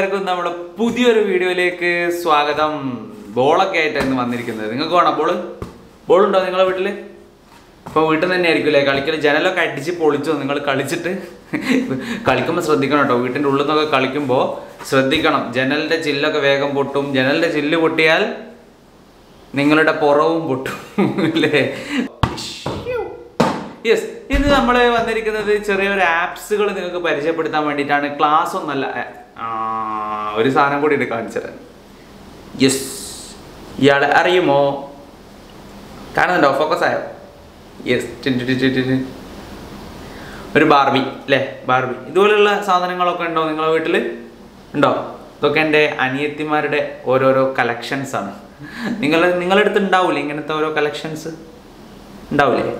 Ton ടടൈ. എല്ലാ പ്രിയ കൂട്ടുകാർക്കും നമ്മുടെ പുതിയൊരു വീഡിയോയിലേക്ക് സ്വാഗതം. ബോളൊക്കെ ആയിട്ട് ഇന്ന് വന്നിരിക്കുന്നത്. നിങ്ങൾക്ക് വേണം ബോൾ? ബോളുണ്ടോ നിങ്ങളുടെ വീട്ടിൽ ഇപ്പോൾ വീട്ടിൽ നിന്ന് തന്നെ ആയിരിക്കും അല്ലേ കളിക്കൽ ജനലൊക്കെ അടിച്ച് പൊളിച്ചോ. നിങ്ങൾ കളിച്ചിട്ട് കളിക്കുമ്പോൾ ശ്രദ്ധിക്കണം കേട്ടോ. വീട്ടിന്റെ ഉള്ളിൽ നിന്നൊക്കെ കളിക്കുമ്പോൾ ശ്രദ്ധിക്കണം. ജനലിന്റെ ചില്ലൊക്കെ വേഗം പൊട്ടും. ജനലിന്റെ ചില്ല് പൊട്ടിയാൽ നിങ്ങളുടെ പുറവും പൊട്ടും. അല്ലേ? യെസ് ഇന്ന് നമ്മൾ വന്നിരിക്കുന്നത് ചെറിയൊരു ആപ്സുകൾ നിങ്ങൾക്ക് പരിചയപ്പെടുത്താൻ വേണ്ടിയിട്ടാണ്. ക്ലാസ് ഒന്നല്ല ഒരു സാധനം കൂടി ഉണ്ട് കാണിച്ചത് യെസ് ഇയാളെ അറിയുമോ? കാണുന്നുണ്ടോ? ഫോക്കസ് ആയോ? യെസ് ഒരു ബാർബി അല്ലേ ബാർബി ഇതുപോലെയുള്ള സാധനങ്ങളൊക്കെ ഉണ്ടോ നിങ്ങളെ വീട്ടിൽ ഉണ്ടോ? ഇതൊക്കെ എന്റെ അനിയത്തിമാരുടെ ഓരോരോ കളക്ഷൻസാണ് നിങ്ങൾ നിങ്ങളുടെ അടുത്ത് ഉണ്ടാവില്ലേ ഇങ്ങനത്തെ ഓരോ കളക്ഷൻസ് ഉണ്ടാവില്ലേ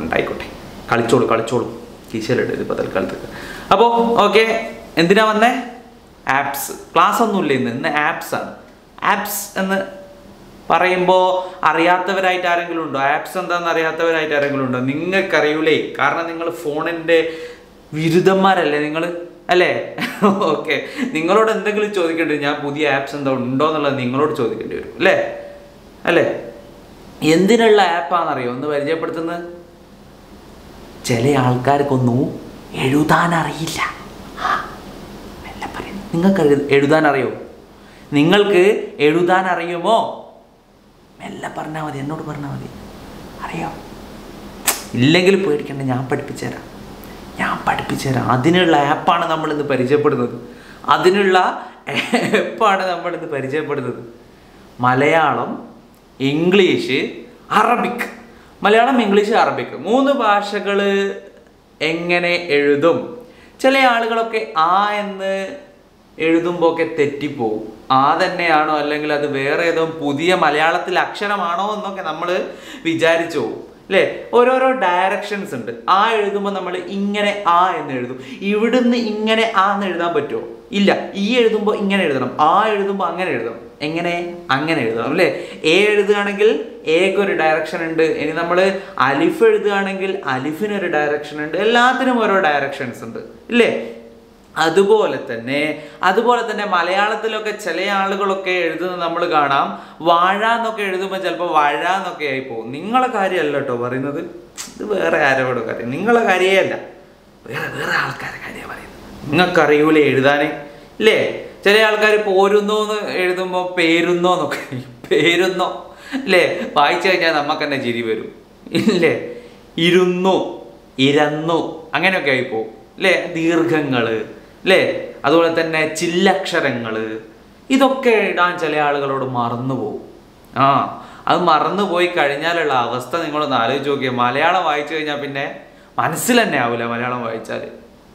ഉണ്ടായിക്കോട്ടെ. കളിച്ചോളൂ കളിച്ചോളൂ. കീശയിലിട്ട് ഇപ്പോൾ തൽക്കാലത്തേക്ക്. അപ്പോൾ ഓക്കെ എന്തിനാ വന്നേ? ആപ്സ് ക്ലാസ് ഒന്നുമില്ല ഇന്ന്? ഇന്ന് ആപ്സ് ആണ്. ആപ്സ് എന്ന് പറയുമ്പോൾ അറിയാത്തവരായിട്ട് ആരെങ്കിലും ഉണ്ടോ? ആപ്സ് എന്താണെന്ന് അറിയാത്തവരായിട്ട് ആരെങ്കിലും ഉണ്ടോ? നിങ്ങൾക്കറിയൂലേ? കാരണം നിങ്ങൾ ഫോണിന്റെ വിരുദ്ധന്മാരല്ലേ നിങ്ങൾ അല്ലേ? ഓക്കെ നിങ്ങളോട് എന്തെങ്കിലും ചോദിക്കേണ്ടി ഞാൻ പുതിയ ആപ്സ് എന്താ ഉണ്ടോ എന്നുള്ളത് നിങ്ങളോട് ചോദിക്കേണ്ടി വരും. അല്ലേ? അല്ലേ? എന്തിനുള്ള ആപ്പാണെന്നറിയോ ഒന്ന് പരിചയപ്പെടുത്തുന്നത്? ചില ആൾക്കാർക്കൊന്നും എഴുതാൻ അറിയില്ല നിങ്ങൾക്ക് എഴു- എഴുതാൻ അറിയോ നിങ്ങൾക്ക് എഴുതാൻ അറിയുമോ മെല്ലെ പറഞ്ഞാൽ മതി എന്നോട് പറഞ്ഞാൽ മതി. അറിയോ? ഇല്ലെങ്കിൽ പേടിക്കണ്ട ഞാൻ പഠിപ്പിച്ചു തരാം ഞാൻ പഠിപ്പിച്ചു തരാം അതിനുള്ള ആപ്പാണ് നമ്മൾ ഇന്ന് പരിചയപ്പെടുന്നത്. അതിനുള്ള ആപ്പാണ് നമ്മൾ ഇന്ന് പരിചയപ്പെടുന്നത്. Malayalam English Arabic. Malayalam English Arabic. മൂന്ന് ഭാഷകൾ എങ്ങനെ എഴുതും? ചില ആളുകളൊക്കെ ആ എന്ന് എഴുതുമ്പോൾ ഒക്കെ തെറ്റിപ്പോവും. ആ തന്നെയാണോ? അല്ലെങ്കിൽ അത് വേറെ ഏതോ പുതിയ മലയാളത്തിൽ അക്ഷരമാണോ എന്നൊക്കെ നമ്മൾ വിചാരിച്ചു പോകും അല്ലേ? ഓരോരോ ഡയറക്ഷൻസ് ഉണ്ട്. ആ എഴുതുമ്പോൾ നമ്മൾ ഇങ്ങനെ ആ എന്ന് എഴുതും. ഇവിടുന്ന് ഇങ്ങനെ ആ എന്ന് എഴുതാൻ പറ്റുമോ? ഇല്ല. ഈ എഴുതുമ്പോൾ ഇങ്ങനെ എഴുതണം. ആ എഴുതുമ്പോൾ അങ്ങനെ എഴുതണം. എങ്ങനെ? അങ്ങനെ എഴുതണം അല്ലേ? എ എഴുതുകയാണെങ്കിൽ എക്ക് ഒരു ഡയറക്ഷൻ ഉണ്ട്. ഇനി നമ്മൾ അലിഫ് എഴുതുകയാണെങ്കിൽ അലിഫിന് ഒരു ഡയറക്ഷൻ ഉണ്ട്. എല്ലാത്തിനും ഓരോ ഡയറക്ഷൻസ് ഉണ്ട് ഇല്ലേ? അതുപോലെ തന്നെ അതുപോലെ തന്നെ മലയാളത്തിലൊക്കെ ചില ആളുകളൊക്കെ എഴുതുന്നത് നമ്മൾ കാണാം. വാഴ എന്നൊക്കെ എഴുതുമ്പോൾ ചിലപ്പോൾ വാഴ എന്നൊക്കെ ആയി പോകും നിങ്ങളെ കാര്യമല്ല കേട്ടോ പറയുന്നത്. ഇത് വേറെ ആരോടോ കാര്യം. നിങ്ങളെ കാര്യമേ അല്ല. വേറെ വേറെ ആൾക്കാരെ കാര്യമാണ് പറയുന്നത്. നിങ്ങൾക്കറിയൂലേ എഴുതാനേ ഇല്ലേ? ചില ആൾക്കാർ പോരുന്നോ എന്ന് എഴുതുമ്പോൾ പേരുന്നോ എന്നൊക്കെ പേരുന്നോ? അല്ലേ വായിച്ചു കഴിഞ്ഞാൽ നമുക്ക് തന്നെ ചിരി വരും. ഇല്ലേ? ഇരുന്നു ഇരന്നു അങ്ങനെയൊക്കെ ആയി പോകും അല്ലേ ദീർഘങ്ങൾ അല്ലേ അതുപോലെ തന്നെ ചില്ലക്ഷരങ്ങൾ ഇതൊക്കെ ഇടാൻ ചില ആളുകളോട് മറന്നു പോകും ആ അത് മറന്നു പോയി കഴിഞ്ഞാലുള്ള അവസ്ഥ നിങ്ങളൊന്ന് ആലോചിച്ച് നോക്കിയാൽ മലയാളം വായിച്ചു കഴിഞ്ഞാൽ പിന്നെ മനസ്സിൽ തന്നെ ആവില്ല മലയാളം വായിച്ചാൽ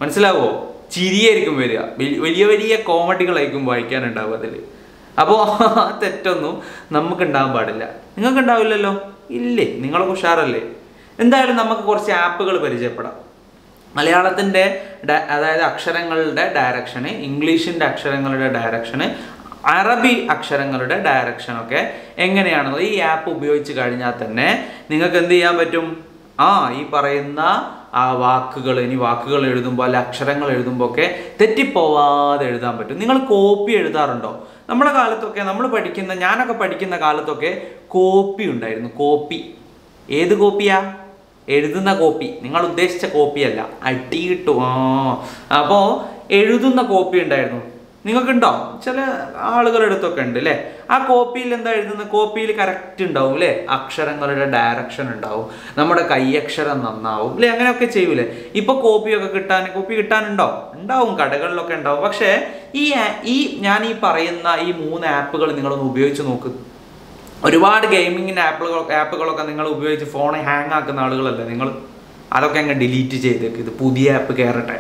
മനസ്സിലാവോ? ചിരിയായിരിക്കും വരിക. വലി- വലിയ വലിയ കോമഡികളായിരിക്കും വായിക്കാനുണ്ടാവും അതിൽ അപ്പോൾ ആ തെറ്റൊന്നും നമുക്ക് ഉണ്ടാകാൻ പാടില്ല. നിങ്ങൾക്ക് ഉണ്ടാവില്ലല്ലോ ഇല്ലേ? നിങ്ങളൊക്കെ ഉഷാറല്ലേ? എന്തായാലും നമുക്ക് കുറച്ച് ആപ്പുകൾ പരിചയപ്പെടാം. മലയാളത്തിന്റെ അതായത് അക്ഷരങ്ങളുടെ ഡയറക്ഷന് ഇംഗ്ലീഷിന്റെ അക്ഷരങ്ങളുടെ ഡയറക്ഷന് അറബി അക്ഷരങ്ങളുടെ ഡയറക്ഷനൊക്കെ എങ്ങനെയാണെന്ന് ഈ ആപ്പ് ഉപയോഗിച്ച് കഴിഞ്ഞാൽ തന്നെ നിങ്ങൾക്ക് എന്ത് ചെയ്യാൻ പറ്റും? ആ ഈ പറയുന്ന ആ വാക്കുകൾ ഇനി വാക്കുകൾ എഴുതുമ്പോൾ അല്ലെ അക്ഷരങ്ങൾ എഴുതുമ്പോൾ ഒക്കെ തെറ്റിപ്പോവാതെ എഴുതാൻ പറ്റും. നിങ്ങൾ കോപ്പി എഴുതാറുണ്ടോ? നമ്മുടെ കാലത്തൊക്കെ നമ്മൾ പഠിക്കുന്ന ഞാനൊക്കെ പഠിക്കുന്ന കാലത്തൊക്കെ കോപ്പി ഉണ്ടായിരുന്നു. കോപ്പി ഏത് കോപ്പിയാ എഴുതുന്ന കോപ്പി നിങ്ങൾ ഉദ്ദേശിച്ച കോപ്പിയല്ല അടിയിട്ടു ആ. അപ്പോൾ എഴുതുന്ന കോപ്പി ഉണ്ടായിരുന്നു. നിങ്ങൾക്കുണ്ടോ? ചില ആളുകളുടെ അടുത്തൊക്കെ ഉണ്ട് അല്ലേ ആ കോപ്പിയിൽ എന്താ എഴുതുന്നത് കോപ്പിയിൽ കറക്റ്റ് ഉണ്ടാവും അല്ലേ അക്ഷരങ്ങളുടെ ഡയറക്ഷൻ ഉണ്ടാവും. നമ്മുടെ കൈയക്ഷരം നന്നാവും അല്ലേ അങ്ങനെയൊക്കെ ചെയ്യൂലേ ഇപ്പൊ കോപ്പിയൊക്കെ കിട്ടാൻ കോപ്പി കിട്ടാനുണ്ടോ? ഉണ്ടാവും. കടകളിലൊക്കെ ഉണ്ടാവും. പക്ഷേ ഈ ഈ ഞാൻ ഈ പറയുന്ന ഈ മൂന്ന് ആപ്പുകൾ നിങ്ങളൊന്ന് ഉപയോഗിച്ച് നോക്ക്. ഒരുപാട് ഗെയിമിങ്ങിന്റെ ആപ്പുകൾ ആപ്പുകളൊക്കെ നിങ്ങൾ ഉപയോഗിച്ച് ഫോൺ ഹാങ് ആക്കുന്ന ആളുകളല്ലേ നിങ്ങൾ? അതൊക്കെ അങ്ങ് ഡിലീറ്റ് ചെയ്തേക്ക്. ഇത് പുതിയ ആപ്പ് കയറട്ടെ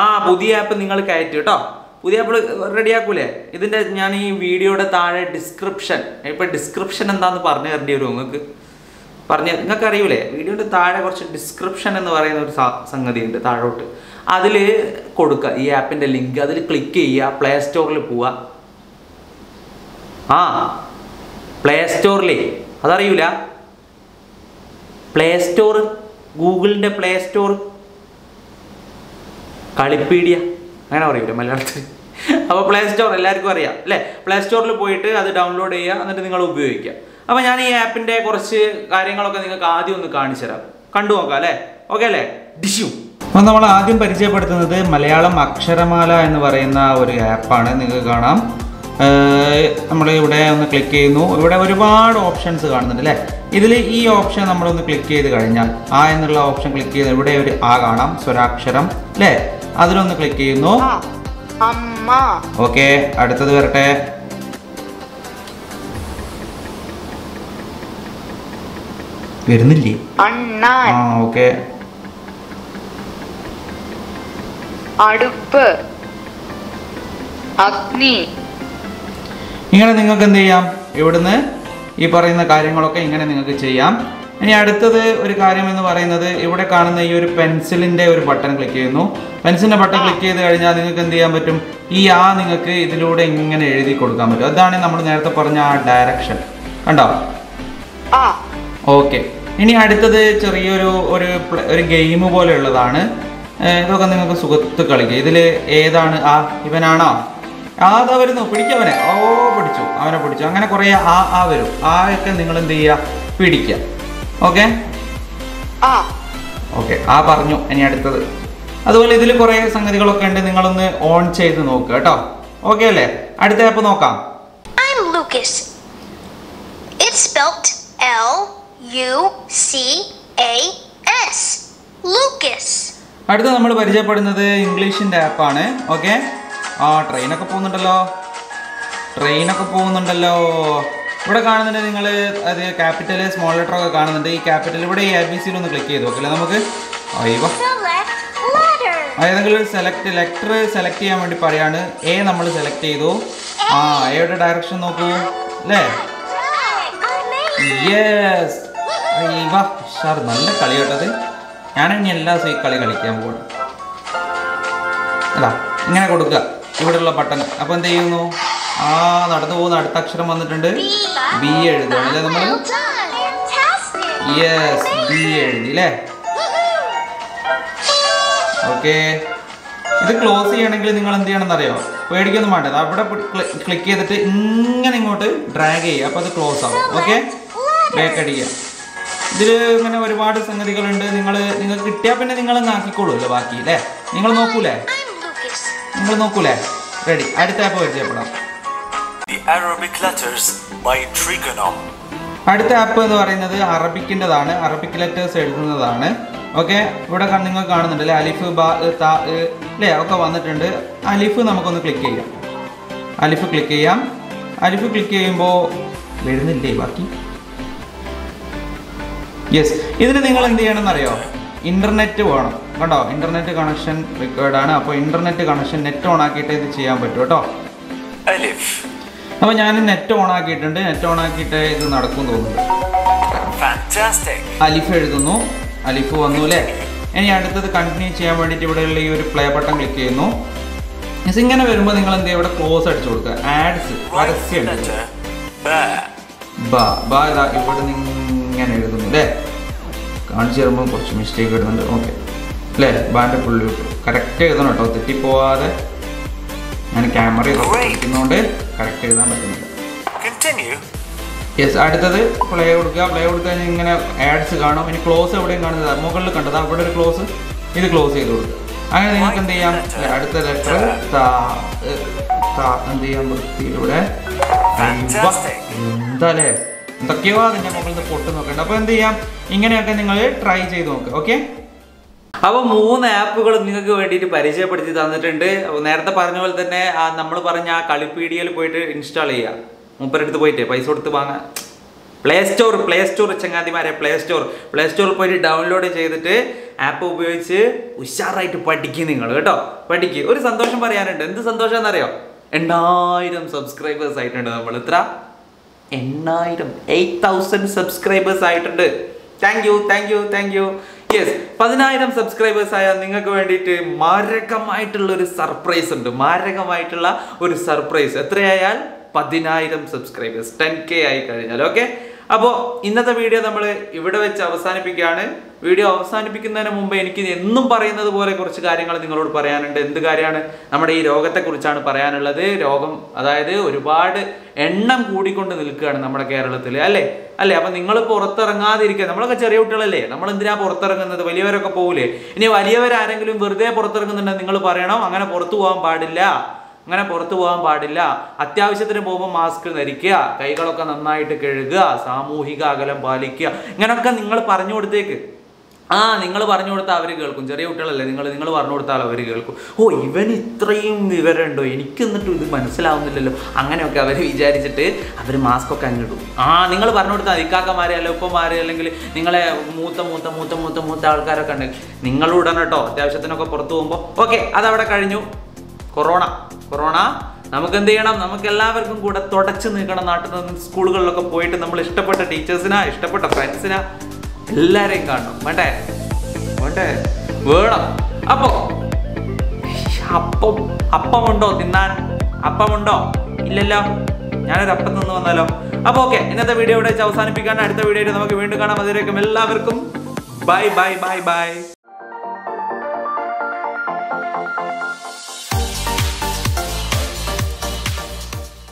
ആ പുതിയ ആപ്പ് നിങ്ങൾ കയറ്റി കേട്ടോ. പുതിയ ആപ്പ് റെഡിയാക്കൂലേ ഇതിന്റെ ഞാൻ ഈ വീഡിയോയുടെ താഴെ ഡിസ്ക്രിപ്ഷൻ ഇപ്പം ഡിസ്ക്രിപ്ഷൻ എന്താണെന്ന് പറഞ്ഞു തരേണ്ടി വരും നിങ്ങൾക്ക്. പറഞ്ഞ് നിങ്ങൾക്ക് അറിയൂലേ വീഡിയോയുടെ താഴെ കുറച്ച് ഡിസ്ക്രിപ്ഷൻ എന്ന് പറയുന്ന ഒരു സംഗതി ഉണ്ട് താഴോട്ട്. അതിൽ കൊടുക്കുക ഈ ആപ്പിന്റെ ലിങ്ക് അതിൽ ക്ലിക്ക് ചെയ്യുക പ്ലേ സ്റ്റോറിൽ പോവുക. ആ പ്ലേ സ്റ്റോറിലേ അതറിയൂല? പ്ലേ സ്റ്റോർ ഗൂഗിളിന്റെ പ്ലേ സ്റ്റോർ കളിപ്പീഡിയ. അങ്ങനെ പറയൂല മലയാളത്തിൽ? അപ്പോൾ പ്ലേ സ്റ്റോർ എല്ലാവർക്കും അറിയാം അല്ലേ? പ്ലേ സ്റ്റോറിൽ പോയിട്ട് അത് ഡൗൺലോഡ് ചെയ്യുക എന്നിട്ട് നിങ്ങൾ ഉപയോഗിക്കുക. അപ്പോൾ ഞാൻ ഈ ആപ്പിന്റെ കുറച്ച് കാര്യങ്ങളൊക്കെ നിങ്ങൾക്ക് ആദ്യം ഒന്ന് കാണിച്ചു തരാം. കണ്ടു നോക്കാം അല്ലേ? ഓക്കെ അല്ലേ? ഡിഷ്യൂ അപ്പോൾ നമ്മൾ ആദ്യം പരിചയപ്പെടുത്തുന്നത് മലയാളം അക്ഷരമാല എന്ന് പറയുന്ന ഒരു ആപ്പാണ്. നിങ്ങൾക്ക് കാണാം. നമ്മൾ ഇവിടെ ഒന്ന് ക്ലിക്ക് ചെയ്യുന്നു. ഇവിടെ ഒരുപാട് ഓപ്ഷൻസ് കാണുന്നുണ്ട് അല്ലേ? ഇതിൽ ഈ ഓപ്ഷൻ നമ്മളൊന്ന് ക്ലിക്ക് ചെയ്ത് കഴിഞ്ഞാൽ ആ എന്നുള്ള ഓപ്ഷൻ ക്ലിക്ക് ചെയ്ത് ഇവിടെ ഒരു ആ കാണാം സ്വരാക്ഷരം അല്ലേ? അതിലൊന്ന് ക്ലിക്ക് ചെയ്യുന്നു. അമ്മ. ഓക്കെ അടുത്തത് വരട്ടെ. വരുന്നില്ലേ? ആ ഓക്കെ അടുപ്പ്. അഗ്നി. ഇങ്ങനെ നിങ്ങൾക്ക് എന്ത് ചെയ്യാം? ഇവിടുന്ന് ഈ പറയുന്ന കാര്യങ്ങളൊക്കെ ഇങ്ങനെ നിങ്ങൾക്ക് ചെയ്യാം. ഇനി അടുത്തത് ഒരു കാര്യം എന്ന് പറയുന്നത് ഇവിടെ കാണുന്ന ഈ ഒരു പെൻസിലിന്റെ ഒരു ബട്ടൺ ക്ലിക്ക് ചെയ്യുന്നു. പെൻസിലിന്റെ ബട്ടൺ ക്ലിക്ക് ചെയ്ത് കഴിഞ്ഞാൽ നിങ്ങൾക്ക് എന്ത് ചെയ്യാൻ പറ്റും? ഈ ആ നിങ്ങൾക്ക് ഇതിലൂടെ ഇങ്ങനെ എഴുതി കൊടുക്കാൻ പറ്റും. അതാണ് നമ്മൾ നേരത്തെ പറഞ്ഞ ആ ഡയറക്ഷൻ കണ്ടോ? ഓക്കെ ഇനി അടുത്തത് ചെറിയൊരു ഒരു ഒരു ഗെയിം പോലെ ഉള്ളതാണ് ഇതൊക്കെ നിങ്ങൾക്ക് സുഖത്ത് കളിക്കുക ഇതിൽ ഏതാണ്? ആ ഇവനാണോ? ആ അതാ വരുന്നു. പിടിക്കവനെ. ഓ പിടിച്ചു. അവനെ പിടിച്ചു. അങ്ങനെ കുറേ ആ ആ വരും. ആ ഒക്കെ നിങ്ങൾ എന്ത് ചെയ്യുക? പിടിക്കുക. ഓക്കെ? ഓക്കെ ആ പറഞ്ഞു. ഇനി അടുത്തത്. അതുപോലെ ഇതിൽ കുറേ സംഗതികളൊക്കെ ഉണ്ട്. നിങ്ങളൊന്ന് ഓൺ ചെയ്ത് നോക്കുക കേട്ടോ. ഓക്കെ അല്ലേ? അടുത്ത ആപ്പ് നോക്കാം. I'm Lucas. It's spelled L U C A S. Lucas. അടുത്ത നമ്മൾ പരിചയപ്പെടുന്നത് ഇംഗ്ലീഷിന്റെ ആപ്പാണ് ഓക്കെ? ആ ട്രെയിനൊക്കെ പോകുന്നുണ്ടല്ലോ. ട്രെയിനൊക്കെ പോകുന്നുണ്ടല്ലോ. ഇവിടെ കാണുന്നുണ്ട് നിങ്ങൾ അത് ക്യാപിറ്റൽ സ്മോൾ ലെറ്റർ ഒക്കെ കാണുന്നുണ്ട്. ഈ ക്യാപിറ്റൽ ഇവിടെ ഈ എ ബി സിയിൽ ഒന്ന് ക്ലിക്ക് ചെയ്ത് നോക്കില്ല നമുക്ക്? അയ്യോ. ഒരു ഏതെങ്കിലും സെലക്ട് ലെറ്റർ സെലക്ട് ചെയ്യാൻ വേണ്ടി പറയാണ്. എ നമ്മൾ സെലക്ട് ചെയ്തു. ആ എയുടെ ഡയറക്ഷൻ നോക്കൂ. അല്ലേ. യെസ് വാ ഉഷാർ നല്ല കളി കേട്ടത് ഞാൻ ഇനി എല്ലാ ദിവസവും ഈ കളി കളിക്കാൻ പോകണം അതാ ഇങ്ങനെ കൊടുക്കുക. ഇവിടെയുള്ള ബട്ടൺ അപ്പോൾ എന്ത് ചെയ്യുന്നു? ആ നടന്നു പോകുന്ന അടുത്ത അക്ഷരം വന്നിട്ടുണ്ട് ബി അല്ലേ നമ്മൾ. യെസ് ബി എഴുതി അല്ലേ? ഓക്കെ ഇത് ക്ലോസ് ചെയ്യണമെങ്കിൽ നിങ്ങൾ എന്ത് ചെയ്യണമെന്ന് അറിയോ? പേടിക്കൊന്നും വേണ്ടത് അവിടെ ക്ലിക്ക് ചെയ്തിട്ട് ഇങ്ങനെ ഇങ്ങോട്ട് ഡ്രാഗ് ചെയ്യുക. അപ്പോൾ അത് ക്ലോസ് ആവും. ഓക്കെ ബാക്ക് അടിക്കുക. ഇതിൽ ഇങ്ങനെ ഒരുപാട് സംഗതികളുണ്ട്. നിങ്ങൾ നിങ്ങൾക്ക് കിട്ടിയാൽ പിന്നെ നിങ്ങൾ ആക്കിക്കോളൂല്ലോ ബാക്കി അല്ലേ? നിങ്ങൾ നോക്കൂലേ? നിങ്ങൾ നോക്കൂലേ? റെഡി അടുത്ത ആപ്പ് പരിചയപ്പെടാം The Arabic letters ബൈ ട്രിഗണോ അടുത്ത ആപ്പ് എന്ന് പറയുന്നത് അറബിക്കിന്റെതാണ്. അറബിക് ലെറ്റേഴ്സ് എഴുതുന്നതാണ്. ഓക്കെ ഇവിടെ നിങ്ങൾ കാണുന്നുണ്ട് അല്ലേ? അലിഫ് ബാ താ അല്ലേ? ഒക്കെ വന്നിട്ടുണ്ട്. അലിഫ് നമുക്കൊന്ന് ക്ലിക്ക് ചെയ്യാം. അലിഫ് ക്ലിക്ക് ചെയ്യാം. അലിഫ് ക്ലിക്ക് ചെയ്യുമ്പോൾ വരുന്നില്ലേ ബാക്കി? യെസ് ഇതിന് നിങ്ങൾ എന്ത് ചെയ്യണമെന്ന് അറിയോ ഇന്റർനെറ്റ് വേണം. കണ്ടോ? ഇന്റർനെറ്റ് കണക്ഷൻ റിക്വയർഡ് ആണ്. അപ്പോൾ ഇന്റർനെറ്റ് കണക്ഷൻ നെറ്റ് ഓൺ ആക്കിയിട്ട് ഇത് ചെയ്യാൻ പറ്റും കേട്ടോ. Alif. അപ്പോൾ ഞാൻ നെറ്റ് ഓൺ ആക്കിയിട്ടുണ്ട്. നെറ്റ് ഓൺ ആക്കിയിട്ട് ഇത് നടക്കും തോന്നുന്നുണ്ട്. അലിഫ് എഴുതുന്നു. അലിഫ് വന്നു അല്ലേ? ഇനി അടുത്തത് കണ്ടിന്യൂ ചെയ്യാൻ വേണ്ടിയിട്ട് ഇവിടെയുള്ള ഈ ഒരു പ്ലേ ബട്ടൺ ക്ലിക്ക് ചെയ്യുന്നു. ഇങ്ങനെ വരുമ്പോൾ നിങ്ങൾ എന്ത് ഇവിടെ ക്ലോസ് അടിച്ചു കൊടുക്കുക. ആഡ്സ് പരസ്യം ബാ ബാ ഇതാ ഇവിടെ നിന്ന് ഇങ്ങനെ എഴുതുന്നു അല്ലേ? കാണിച്ചു തരുമ്പോൾ കുറച്ച് മിസ്റ്റേക്ക് ഇടുന്നുണ്ട്. ഓക്കെ അല്ലേ? ബാന്റെ പുള്ളി കറക്റ്റ് എഴുതണം കേട്ടോ. തെറ്റിപ്പോവാതെ. ഞാൻ ക്യാമറ ഇരിക്കുന്നതുകൊണ്ട് കറക്റ്റ് എഴുതാൻ പറ്റുന്നില്ല. യെസ് അടുത്തത് പ്ലേ കൊടുക്കുക. പ്ലേ കൊടുക്കാൻ കഴിഞ്ഞാൽ ഇങ്ങനെ ആഡ്സ് കാണും. ഇനി ക്ലോസ് എവിടെയും കാണുന്നത് മുകളിൽ കണ്ടത് അവിടെ ഒരു ക്ലോസ് ഇത് ക്ലോസ് ചെയ്ത് കൊടുക്കുക അങ്ങനെ നിങ്ങൾക്ക് എന്ത് ചെയ്യാം? അടുത്ത ലെറ്റർ എന്ത് ചെയ്യാൻ വൃത്തിയിലൂടെ. Fantastic. എന്താ അല്ലേ എന്തൊക്കെയോ അതിന്റെ മുകളിൽ നിന്ന് പൊട്ട് നോക്കണ്ട അപ്പോൾ എന്ത് ചെയ്യാം? ഇങ്ങനെയൊക്കെ നിങ്ങൾ ട്രൈ ചെയ്ത് നോക്കുക ഓക്കെ അപ്പോൾ മൂന്ന് ആപ്പുകൾ നിങ്ങൾക്ക് വേണ്ടിയിട്ട് പരിചയപ്പെടുത്തി തന്നിട്ടുണ്ട്. നേരത്തെ പറഞ്ഞ പോലെ തന്നെ നമ്മൾ പറഞ്ഞ ആ കളിപ്പീഡിയയിൽ പോയിട്ട് ഇൻസ്റ്റാൾ ചെയ്യുക. മൂപ്പരടുത്ത് പോയിട്ട് പൈസ കൊടുത്ത് വാങ്ങാൻ പ്ലേ സ്റ്റോർ പ്ലേ സ്റ്റോർ ചങ്ങാതിമാരെ പ്ലേ സ്റ്റോർ പ്ലേ സ്റ്റോറിൽ പോയിട്ട് ഡൗൺലോഡ് ചെയ്തിട്ട് ആപ്പ് ഉപയോഗിച്ച് ഉഷാറായിട്ട് പഠിക്കും നിങ്ങൾ കേട്ടോ. പഠിക്കുക ഒരു സന്തോഷം പറയാനുണ്ട്. എന്ത് സന്തോഷം എന്നറിയോ എണ്ണായിരം സബ്സ്ക്രൈബേഴ്സ് ആയിട്ടുണ്ട് നമ്മൾ ഇത്ര എണ്ണായിരം. എയ്റ്റ് തൗസൻഡ് സബ്സ്ക്രൈബേഴ്സ് ആയിട്ടുണ്ട്. Thank you thank you thank you yes പതിനായിരം സബ്സ്ക്രൈബേഴ്സ് ആയ നിങ്ങൾക്ക് വേണ്ടിയിട്ട് മാരകമായിട്ടുള്ള ഒരു സർപ്രൈസ് ഉണ്ട്. മാരകമായിട്ടുള്ള ഒരു സർപ്രൈസ് എത്രയായാൽ? പതിനായിരം സബ്സ്ക്രൈബേഴ്സ് ടെൻ കെ ആയി കഴിഞ്ഞാൽ ഓക്കെ അപ്പോൾ ഇന്നത്തെ വീഡിയോ നമ്മൾ ഇവിടെ വെച്ച് അവസാനിപ്പിക്കുകയാണ്. വീഡിയോ അവസാനിപ്പിക്കുന്നതിന് മുമ്പ് എനിക്ക് എന്നും പറയുന്നത് പോലെ കുറച്ച് കാര്യങ്ങൾ നിങ്ങളോട് പറയാനുണ്ട്. എന്ത് കാര്യമാണ്? നമ്മുടെ ഈ രോഗത്തെക്കുറിച്ചാണ് പറയാനുള്ളത്. രോഗം അതായത് ഒരുപാട് എണ്ണം കൂടിക്കൊണ്ട് നിൽക്കുകയാണ് നമ്മുടെ കേരളത്തിൽ അല്ലേ? അല്ലേ? അപ്പം നിങ്ങൾ പുറത്തിറങ്ങാതിരിക്കുക. നമ്മളൊക്കെ ചെറിയ കുട്ടികളല്ലേ? നമ്മൾ എന്തിനാ പുറത്തിറങ്ങുന്നത്? വലിയവരൊക്കെ പോകില്ലേ ഇനി വലിയവരാരെങ്കിലും വെറുതെ പുറത്തിറങ്ങുന്നുണ്ടെങ്കിൽ നിങ്ങൾ പറയണം? അങ്ങനെ പുറത്തു പോകാൻ പാടില്ല. അങ്ങനെ പുറത്തു പോകാൻ പാടില്ല. അത്യാവശ്യത്തിന് പോകുമ്പോൾ മാസ്ക് ധരിക്കുക കൈകളൊക്കെ നന്നായിട്ട് കഴുകുക സാമൂഹിക അകലം പാലിക്കുക. ഇങ്ങനെയൊക്കെ നിങ്ങൾ പറഞ്ഞു കൊടുത്തേക്ക്. ആ നിങ്ങൾ പറഞ്ഞു കൊടുത്താൽ അവർ കേൾക്കും. ചെറിയ കുട്ടികളല്ലേ നിങ്ങൾ നിങ്ങൾ പറഞ്ഞു കൊടുത്താൽ അവർ കേൾക്കും. ഓ ഇവൻ ഇത്രയും വിവരമുണ്ടോ? എനിക്ക് എന്നിട്ടും ഇത് മനസ്സിലാവുന്നില്ലല്ലോ. അങ്ങനെയൊക്കെ അവർ വിചാരിച്ചിട്ട് അവർ മാസ്ക് ഒക്കെ അങ്ങിടും ആ നിങ്ങൾ പറഞ്ഞു കൊടുത്താൽ ഇക്കാക്കമാരെ അല്ല ഉപ്പമാരെ അല്ലെങ്കിൽ നിങ്ങളെ മൂത്ത മൂത്ത മൂത്ത മൂത്ത മൂത്ത ആൾക്കാരൊക്കെ ഉണ്ടെങ്കിൽ നിങ്ങൾ ഉടനെ കേട്ടോ അത്യാവശ്യത്തിനൊക്കെ പുറത്തു പോകുമ്പോൾ. ഓക്കെ അതവിടെ കഴിഞ്ഞു. കൊറോണ. കൊറോണ. നമുക്ക് എന്ത് ചെയ്യണം നമുക്ക് എല്ലാവർക്കും കൂടെ തുടച്ചു നീക്കണം നാട്ടിൽ നിന്ന് സ്കൂളുകളിലൊക്കെ പോയിട്ട് നമ്മൾ ഇഷ്ടപ്പെട്ട ടീച്ചേഴ്സിനാ ഇഷ്ടപ്പെട്ട ഫ്രണ്ട്സിനാ എല്ലാരെയും കാണണം. വേണ്ടേ? വേണ്ടേ? വേണം. അപ്പോ അപ്പം അപ്പമുണ്ടോ തിന്നാൻ? അപ്പമുണ്ടോ? ഇല്ലല്ലോ. ഞാനൊരു അപ്പം നിന്ന് വന്നാലോ? അപ്പോൾ ഓക്കെ. ഇന്നത്തെ വീഡിയോ ഇവിടെ വെച്ച് അവസാനിപ്പിക്കാണ്ട് അടുത്ത വീഡിയോയിൽ നമുക്ക് വീണ്ടും കാണാം. അതിലേക്കും എല്ലാവർക്കും ബൈ ബൈ ബൈ ബൈ.